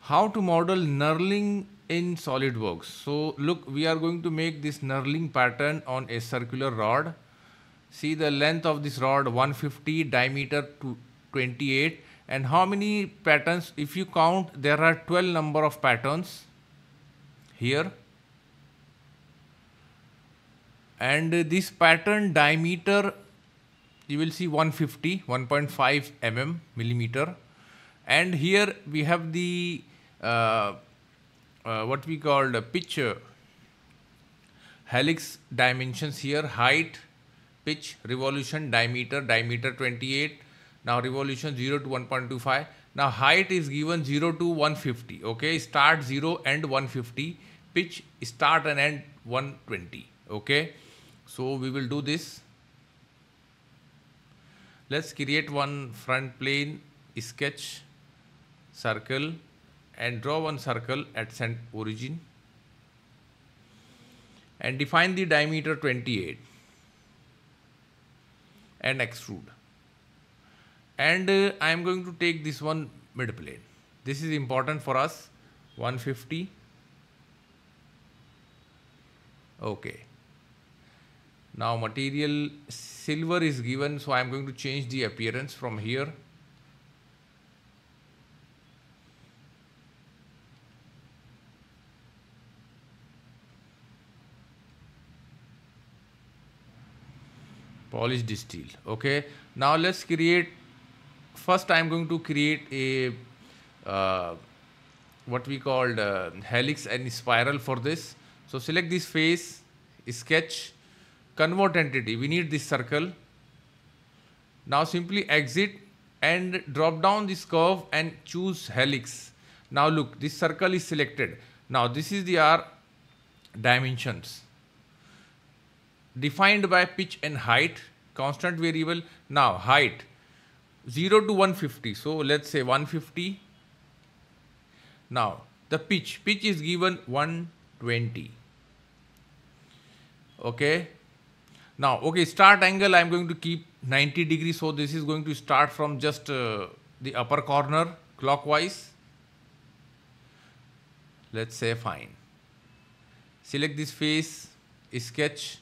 how to model knurling in SolidWorks. So look, we are going to make this knurling pattern on a circular rod. See the length of this rod 150, diameter to 28 and how many patterns if you count there are 12 number of patterns here and this pattern diameter you will see 150 1.5 mm millimeter and here we have the what we called a pitch uh, helix dimensions here. Height pitch revolution diameter diameter 28 now revolution 0 to 1.25 now height is given 0 to 150 okay? Start 0 and 150 pitch start and end 120 okay? So we will do this. Let's create one front plane sketch circle and draw one circle at cent origin and define the diameter 28 and extrude. And uh, I am going to take this one mid plane. This is important for us. 150 okay. Now material silver is given so I am going to change the appearance from here polished steel okay? Now let's create first I'm going to create a uh, what we called uh, helix and spiral for this. So select this face sketch convert entity. We need this circle. Now simply exit and drop down this curve and choose helix. Now look this circle is selected. Now this is the R dimensions defined by pitch and height constant variable. Now height 0 to 150 so let's say 150 now the pitch. Pitch is given 120 okay? Now okay start angle i'm going to keep 90 degrees. So this is going to start from just uh, the upper corner clockwise. Let's say fine. Select this face sketch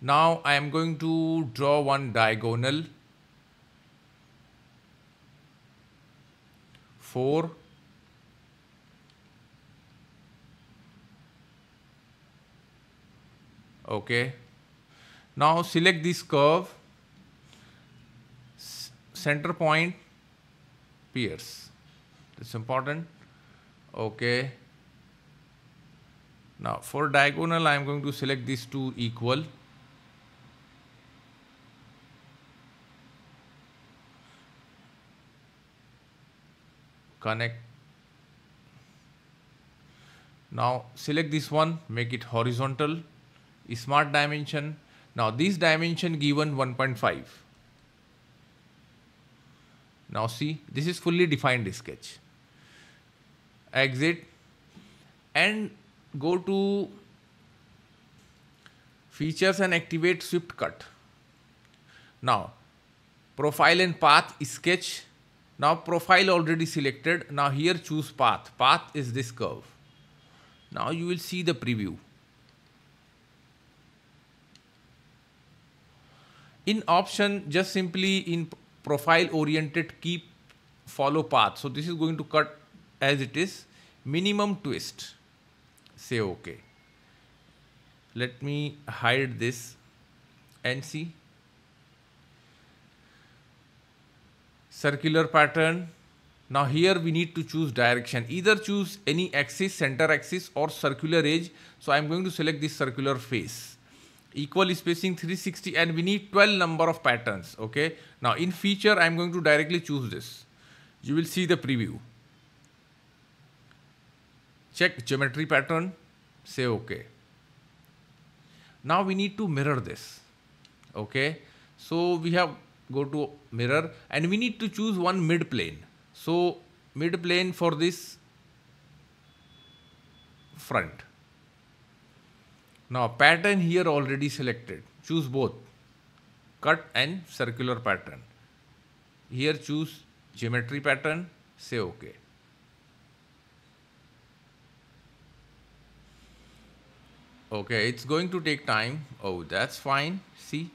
now I am going to draw one diagonal. 4 okay. Now select this curve. Center point pierce. It's important. Okay. Now for diagonal I am going to select these two equal connect. Now select this one make it horizontal smart dimension. Now this dimension given 1.5 now see this is fully defined sketch. Exit and go to features and activate swept cut. Now profile and path sketch now profile already selected. Now here choose path. Path is this curve. Now you will see the preview. In option, just simply in profile oriented, keep follow path. So this is going to cut as it is. Minimum twist. Say OK. Let me hide this and see circular pattern. Now here we need to choose direction. Either choose any axis, center axis or circular edge. So I'm going to select this circular face. Equal spacing 360 and we need 12 number of patterns. Okay. Now in feature I'm going to directly choose this. You will see the preview. Check geometry pattern. Say OK. Now we need to mirror this. Okay. So we have go to mirror and we need to choose one mid plane. So mid plane for this front. Now pattern here already selected. Choose both. Cut and circular pattern. Here choose geometry pattern. Say okay. Okay it's going to take time. Oh that's fine. See?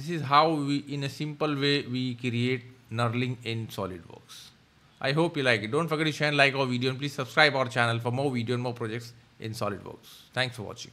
This is how we, in a simple way, we create knurling in SolidWorks. I hope you like it. Don't forget to share and like our video and please subscribe our channel for more video and more projects in SolidWorks. Thanks for watching.